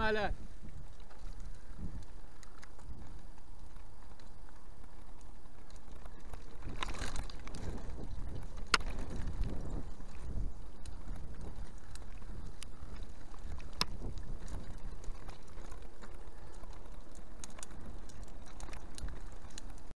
快了。